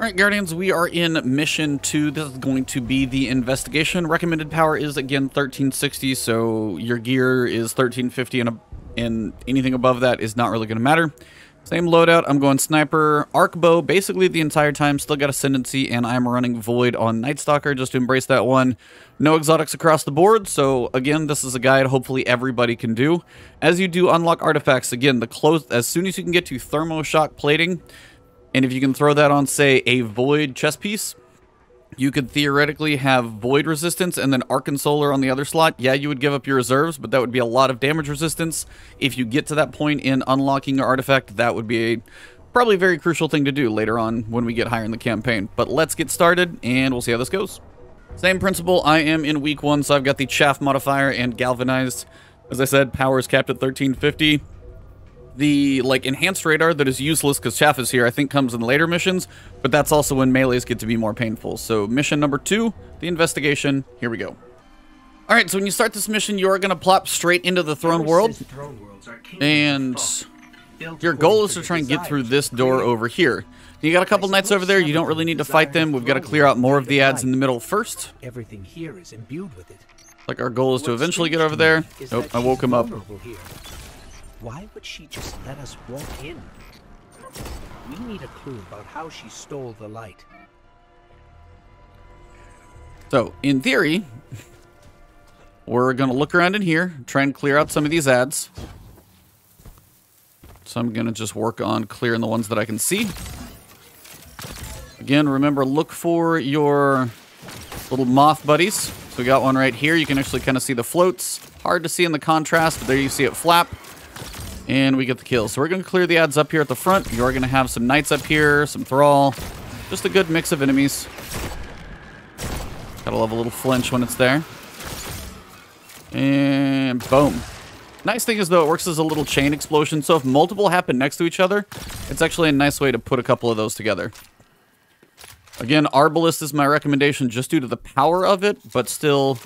All right, Guardians, we are in mission two. This is going to be the investigation. Recommended power is, again, 1360, so your gear is 1350, and, a, and anything above that is not really going to matter. Same loadout. I'm going Sniper, Arc Bow, basically the entire time. Still got Ascendancy, and I'm running Void on Night Stalker just to embrace that one. No exotics across the board, so again, this is a guide hopefully everybody can do. As you do unlock artifacts, again, the close as soon as you can get to Thermo Shock Plating, and if you can throw that on, say, a Void chest piece, you could theoretically have Void resistance and then Arc and Solar on the other slot. Yeah, you would give up your reserves, but that would be a lot of damage resistance. If you get to that point in unlocking your artifact, that would be a probably very crucial thing to do later on when we get higher in the campaign. But let's get started, and we'll see how this goes. Same principle, I am in week one, so I've got the Chaff modifier and Galvanized. As I said, power is capped at 1350 the like enhanced radar that is useless because Chaff is here, I think comes in later missions, but that's also when melees get to be more painful. So mission number two, the investigation, here we go. All right, so when you start this mission, you are going to plop straight into the throne world, and your goal is to try and get through this door over here. You got a couple knights over there. You don't really need to fight them. We've got to clear out more of the ads in the middle first. Everything here is imbued with it. Like our goal is to eventually get over there. Nope, I woke him up. Why would she just let us walk in? We need a clue about how she stole the light. So, in theory, we're going to look around in here, try and clear out some of these ads. So I'm going to just work on clearing the ones that I can see. Again, remember, look for your little moth buddies. So we got one right here. You can actually kind of see the floats. Hard to see in the contrast, but there you see it flap. And we get the kill. So we're going to clear the ads up here at the front. You're going to have some knights up here, some thrall. Just a good mix of enemies. Gotta love a little flinch when it's there. And boom. Nice thing is, though, it works as a little chain explosion. So if multiple happen next to each other, it's actually a nice way to put a couple of those together. Again, Arbalest is my recommendation just due to the power of it, but still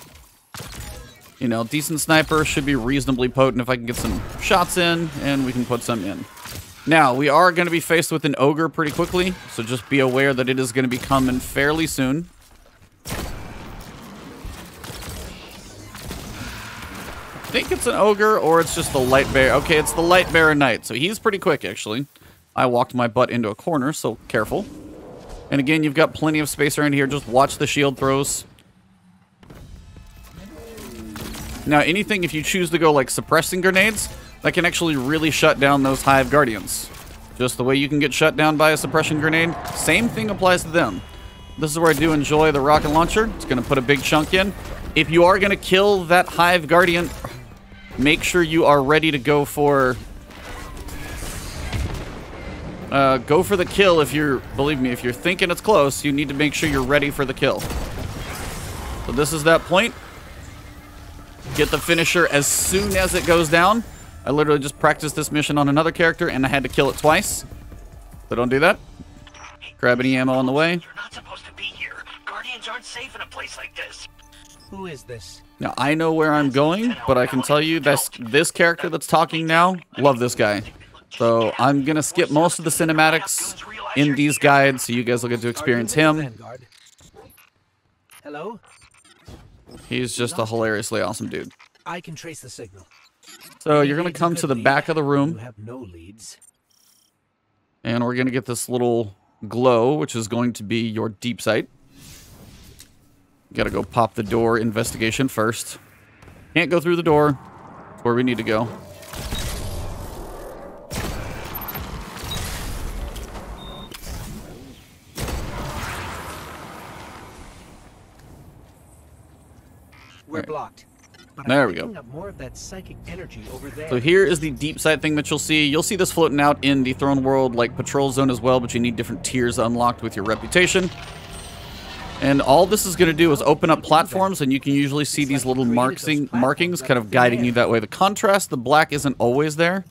you know, decent sniper should be reasonably potent if I can get some shots in, and we can put some in. Now, we are going to be faced with an ogre pretty quickly, so just be aware that it is going to be coming fairly soon. I think it's an ogre, or it's just the light bear. Okay, it's the light bear knight, so he's pretty quick, actually. I walked my butt into a corner, so careful. And again, you've got plenty of space around here. Just watch the shield throws. Now, anything, if you choose to go like suppressing grenades, that can actually really shut down those Hive Guardians. Just the way you can get shut down by a suppression grenade, same thing applies to them. This is where I do enjoy the rocket launcher. It's going to put a big chunk in. If you are going to kill that Hive Guardian, make sure you are ready to go for... Uh, go for the kill if you're, believe me, if you're thinking it's close, you need to make sure you're ready for the kill. So this is that point. Get the finisher as soon as it goes down. I literally just practiced this mission on another character and I had to kill it twice. So don't do that. Grab any ammo on the way. You're not supposed to be here. Guardians aren't safe in a place like this. Who is this? Now, I know where I'm going, but I can tell you this, this character that's talking now, love this guy. So I'm going to skip most of the cinematics in these guides so you guys will get to experience him. Hello? He's just a hilariously awesome dude. I can trace the signal. So you're going to come to the back of the room. You have no leads. And we're going to get this little glow, which is going to be your deep sight. Got to go pop the door investigation first. Can't go through the door. Where we need to go. We're blocked. But there I'm we go. Up more of that psychic energy over there. So here is the deep sight thing that you'll see. You'll see this floating out in the Throne World, like Patrol Zone as well, but you need different tiers unlocked with your reputation. And all this is going to do is open up platforms, and you can usually see these little marking, markings kind of guiding you that way. The contrast, the black isn't always there,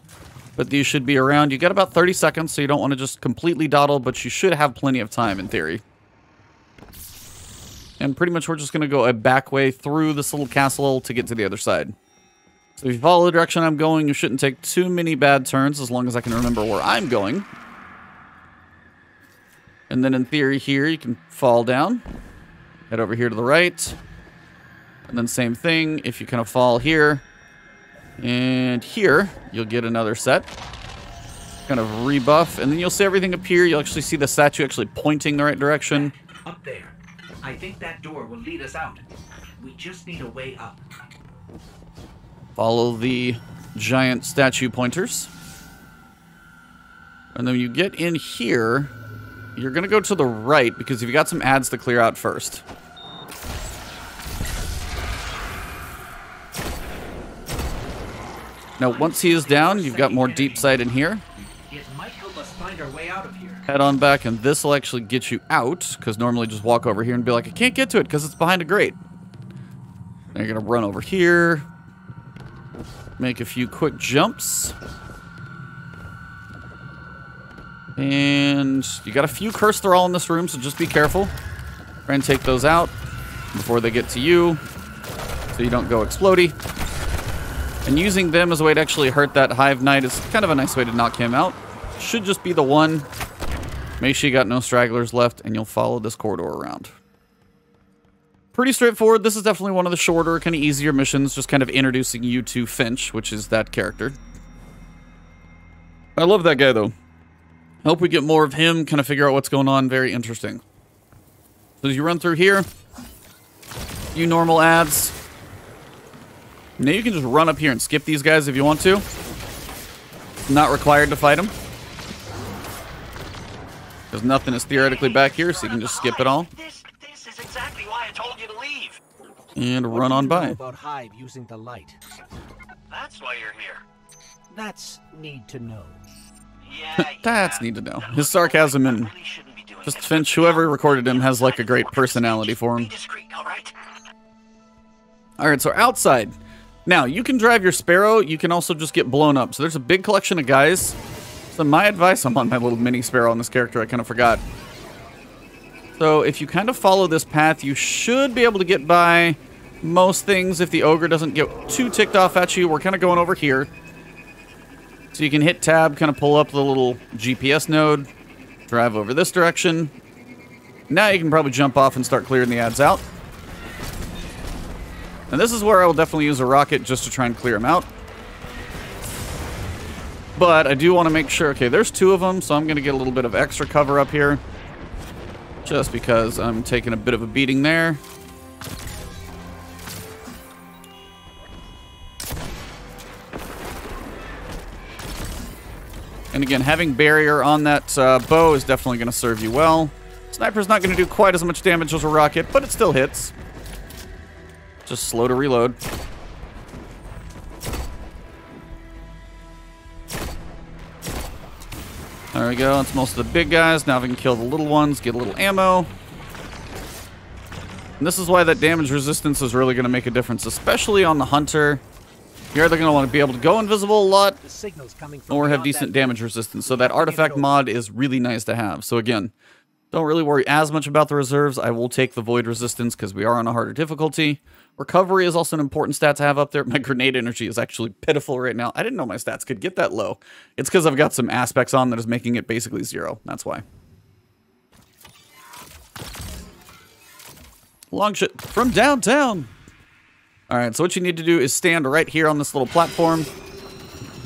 but these should be around. You got about 30 seconds, so you don't want to just completely dawdle, but you should have plenty of time in theory. And pretty much we're just going to go a back way through this little castle to get to the other side. So if you follow the direction I'm going, you shouldn't take too many bad turns as long as I can remember where I'm going. And then in theory here, you can fall down. Head over here to the right. And then same thing, if you kind of fall here and here, you'll get another set. Kind of rebuff, and then you'll see everything appear. You'll actually see the statue actually pointing the right direction. Up there. I think that door will lead us out. We just need a way up. Follow the giant statue pointers. And then you get in here, you're going to go to the right because you've got some ads to clear out first. Now, once he is down, you've got more deep sight in here. It might help us find our way out of here. Head on back, and this will actually get you out, because normally just walk over here and be like, I can't get to it because it's behind a grate. Now you're going to run over here, make a few quick jumps. And you got a few curse thrall in this room, so just be careful. Try and take those out before they get to you, so you don't go explodey. And using them as a way to actually hurt that Hive Knight is kind of a nice way to knock him out. Should just be the one. Make sure you got no stragglers left, and you'll follow this corridor around. Pretty straightforward. This is definitely one of the shorter, kind of easier missions, just kind of introducing you to Fynch, which is that character. I love that guy, though. I hope we get more of him, kind of figure out what's going on. Very interesting. So as you run through here, you normal ads. Now you can just run up here and skip these guys if you want to. Not required to fight them. Because nothing is theoretically back here, so you can just skip it all. This, this is exactly why I told you to leave. And What run on by. about Hive using the light. That's why you're here. That's need to know. Yeah, That's yeah. need to know. His sarcasm and Really shouldn't be doing just. Fynch, whoever recorded him, has like a great personality for him. Be discreet, all right? All right, so outside. Now, you can drive your Sparrow. You can also just get blown up. So there's a big collection of guys. So my advice, I'm on my little mini Sparrow on this character. I kind of forgot. So if you kind of follow this path, you should be able to get by most things if the Ogre doesn't get too ticked off at you. We're kind of going over here. So you can hit tab, kind of pull up the little GPS node, drive over this direction. Now you can probably jump off and start clearing the ads out. And this is where I will definitely use a rocket just to try and clear them out. But I do want to make sure, okay, there's two of them, so I'm going to get a little bit of extra cover up here. Just because I'm taking a bit of a beating there. And again, having barrier on that uh, bow is definitely going to serve you well. Sniper's not going to do quite as much damage as a rocket, but it still hits. Just slow to reload. There we go. That's most of the big guys. Now we can kill the little ones, get a little ammo. And this is why that damage resistance is really going to make a difference, especially on the Hunter. You're either going to want to be able to go invisible a lot, The signal's coming from or have decent damage resistance. So that artifact mod is really nice to have. So again, don't really worry as much about the reserves. I will take the void resistance because we are on a harder difficulty. Recovery is also an important stat to have up there. My grenade energy is actually pitiful right now. I didn't know my stats could get that low. It's because I've got some aspects on that is making it basically zero. That's why. Long shot from downtown. All right, so what you need to do is stand right here on this little platform.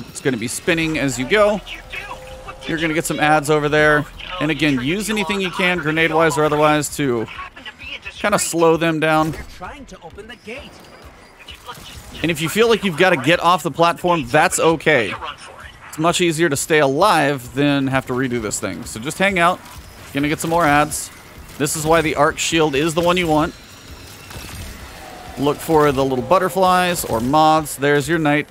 It's going to be spinning as you go. You're going to get some ads over there. And again, use anything you can, grenade-wise or otherwise, to Happened to be at the kind of slow them down. They're trying to open the gate. Look, just- And if you feel like you've got to get off the platform, that's okay. You run for it. It's much easier to stay alive than have to redo this thing. So just hang out. Gonna get some more ads. This is why the arc shield is the one you want. Look for the little butterflies or moths. There's your knight.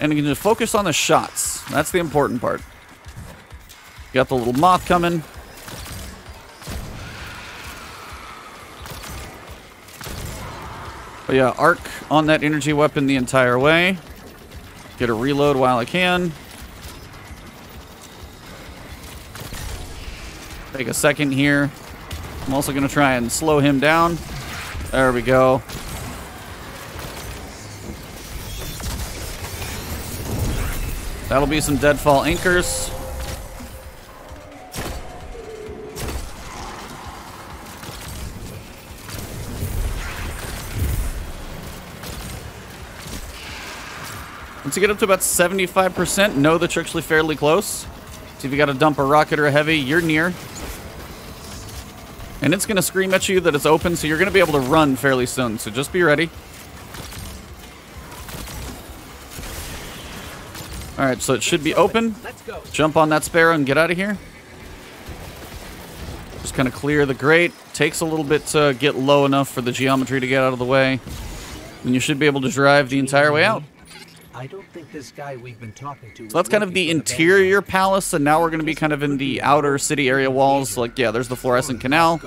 And you can just focus on the shots. That's the important part. Got the little moth coming. But yeah, arc on that energy weapon the entire way. Get a reload while I can. Take a second here. I'm also going to try and slow him down. There we go. That'll be some deadfall anchors. Once you get up to about 75%, know that you're actually fairly close. See if you got to dump a rocket or a heavy, you're near. And it's going to scream at you that it's open, so you're going to be able to run fairly soon. So just be ready. All right, so it should be open. Jump on that sparrow and get out of here. Just kind of clear the grate. Takes a little bit to get low enough for the geometry to get out of the way. And you should be able to drive the entire way out. I don't think this guy we've been talking to. So that's kind of the interior palace, and now we're going to be kind of in the outer city area walls. Like, yeah, there's the fluorescent canal.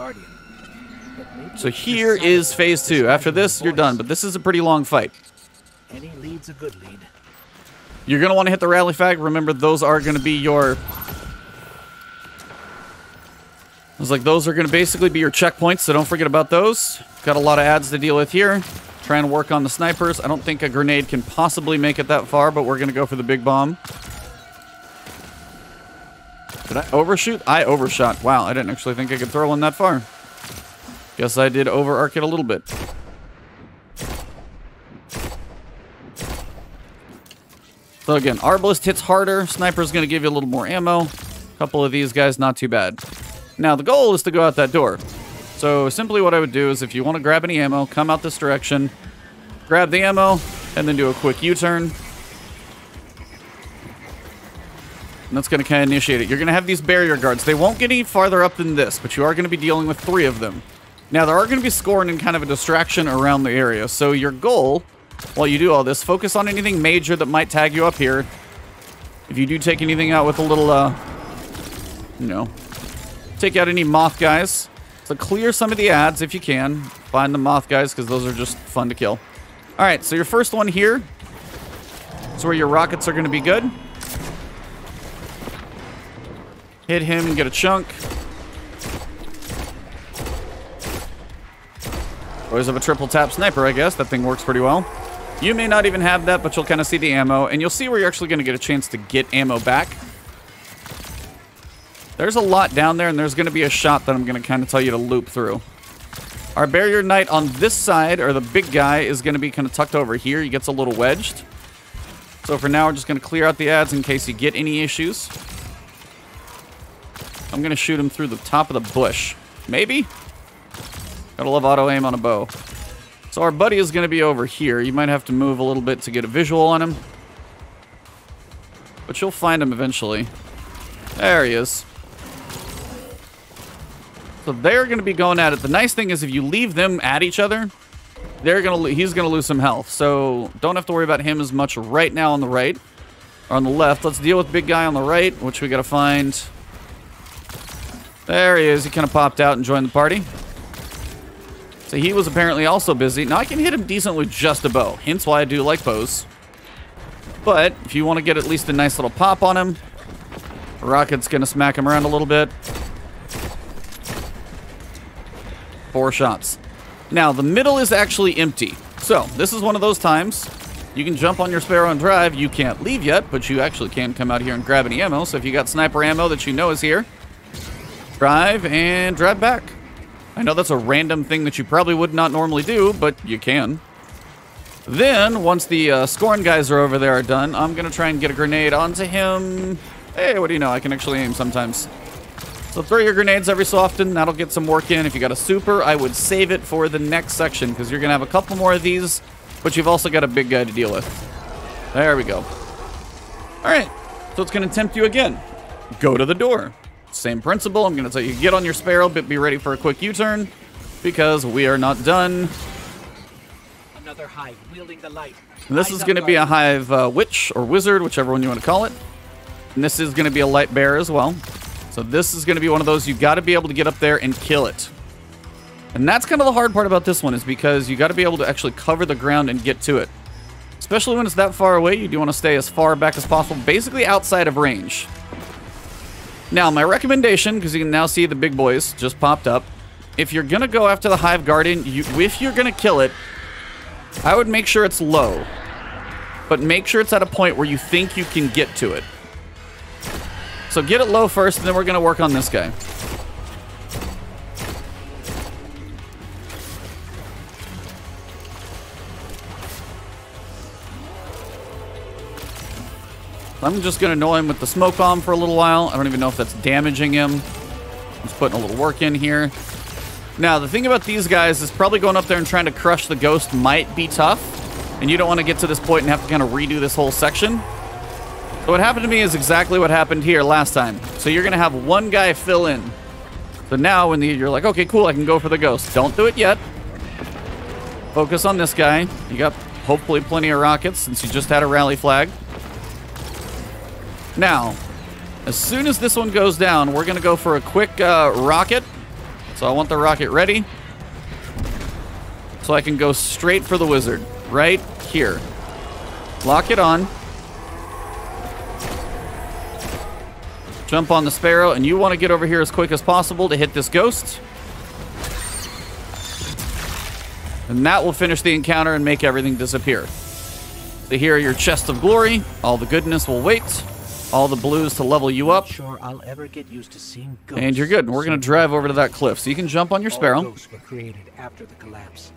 So here is phase two. After this, you're done. But this is a pretty long fight. Any lead's a good lead. You're going to want to hit the rally flag. Remember, those are going to be your... I was like, those are going to basically be your checkpoints, so don't forget about those. Got a lot of ads to deal with here. Trying to work on the snipers. I don't think a grenade can possibly make it that far, but we're going to go for the big bomb. Did I overshoot? I overshot. Wow, I didn't actually think I could throw one that far. Guess I did over arc it a little bit. So again, Arbalest hits harder. Sniper's going to give you a little more ammo. A couple of these guys, not too bad. Now, the goal is to go out that door. So simply what I would do is if you want to grab any ammo, come out this direction, grab the ammo, and then do a quick U-turn. And that's going to kind of initiate it. You're going to have these barrier guards. They won't get any farther up than this, but you are going to be dealing with three of them. Now, there are going to be scoring and kind of a distraction around the area. So your goal, while you do all this, focus on anything major that might tag you up here. If you do take anything out with a little, uh, you know, take out any moth guys. So clear some of the ads if you can. Find the moth guys because those are just fun to kill. All right, so your first one here is where your rockets are going to be good. Hit him and get a chunk. Always have a triple tap sniper, I guess. That thing works pretty well. You may not even have that, but you'll kind of see the ammo, and you'll see where you're actually going to get a chance to get ammo back. There's a lot down there, and there's going to be a shot that I'm going to kind of tell you to loop through. Our barrier knight on this side, or the big guy, is going to be kind of tucked over here. He gets a little wedged. So for now, we're just going to clear out the ads in case you get any issues. I'm going to shoot him through the top of the bush. Maybe? Gotta love auto aim on a bow. So our buddy is going to be over here. You might have to move a little bit to get a visual on him. But you'll find him eventually. There he is. So they're going to be going at it. The nice thing is if you leave them at each other, they're going to he's going to lose some health. So don't have to worry about him as much right now on the right. Or on the left. Let's deal with big guy on the right, which we got to find. There he is. He kind of popped out and joined the party. So he was apparently also busy. Now I can hit him decent with just a bow. Hence why I do like bows. But if you want to get at least a nice little pop on him, Rocket's going to smack him around a little bit. Four shots. Now, the middle is actually empty. So, this is one of those times. You can jump on your Sparrow and drive. You can't leave yet, but you actually can come out here and grab any ammo. So if you got sniper ammo that you know is here, drive and drive back. I know that's a random thing that you probably would not normally do, but you can. Then, once the uh, Scorn guys are over there are done, I'm going to try and get a grenade onto him. Hey, what do you know? I can actually aim sometimes. So throw your grenades every so often. That'll get some work in. If you got a super, I would save it for the next section because you're going to have a couple more of these, but you've also got a big guy to deal with. There we go. All right. So it's going to tempt you again. Go to the door. Same principle. I'm going to tell you get on your Sparrow, but be ready for a quick U-turn because we are not done. Another hive wielding the light. And this Eyes is going to be a hive uh, witch or wizard, whichever one you want to call it. And this is going to be a light bear as well. So this is going to be one of those you got to be able to get up there and kill it. And that's kind of the hard part about this one is because you got to be able to actually cover the ground and get to it. Especially when it's that far away, you do want to stay as far back as possible, basically outside of range. Now, my recommendation, because you can now see the big boys just popped up, if you're going to go after the Hive Guardian, you, if you're going to kill it, I would make sure it's low. But make sure it's at a point where you think you can get to it. So get it low first, and then we're going to work on this guy. I'm just going to annoy him with the smoke bomb for a little while. I don't even know if that's damaging him. Just putting a little work in here. Now, the thing about these guys is probably going up there and trying to crush the ghost might be tough. And you don't want to get to this point and have to kind of redo this whole section. So what happened to me is exactly what happened here last time. So you're going to have one guy fill in. So now when the, you're like, okay, cool, I can go for the ghost. Don't do it yet. Focus on this guy. You got hopefully plenty of rockets since you just had a rally flag. Now, as soon as this one goes down, we're going to go for a quick uh, rocket. So I want the rocket ready. So I can go straight for the wizard. Right here. Lock it on. Jump on the sparrow, and you want to get over here as quick as possible to hit this ghost. And that will finish the encounter and make everything disappear. So here are your chest of glory. All the goodness will wait. All the blues to level you up. Sure, I'll ever get used to seeing ghosts. And you're good. And we're going to drive over to that cliff. So you can jump on your sparrow. were created after the collapse.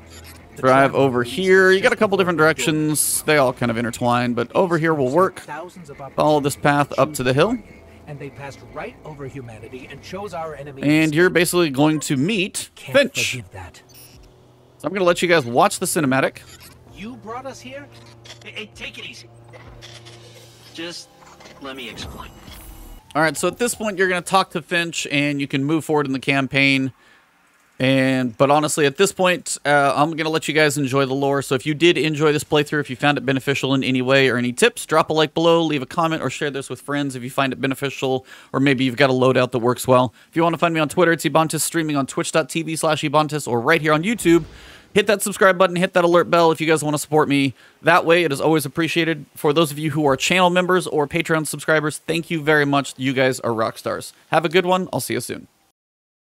The Drive over here. You got a couple different directions. They all kind of intertwine. But over here will work. Follow this path up to the hill. And they passed right over humanity and chose our enemy. And you're basically going to meet Can't Fynch. forgive that. So I'm going to let you guys watch the cinematic. You brought us here? Hey, hey, take it easy. Just let me explain. All right, so at this point, you're going to talk to Fynch, and you can move forward in the campaign. And but honestly, at this point, uh, I'm going to let you guys enjoy the lore. So if you did enjoy this playthrough, if you found it beneficial in any way or any tips, drop a like below, leave a comment, or share this with friends if you find it beneficial, or maybe you've got a loadout that works well. If you want to find me on Twitter, it's Ebontis, streaming on twitch.tv slash Ebontis, or right here on YouTube. Hit that subscribe button, hit that alert bell if you guys want to support me. That way, it is always appreciated. For those of you who are channel members or Patreon subscribers, thank you very much. You guys are rock stars. Have a good one. I'll see you soon.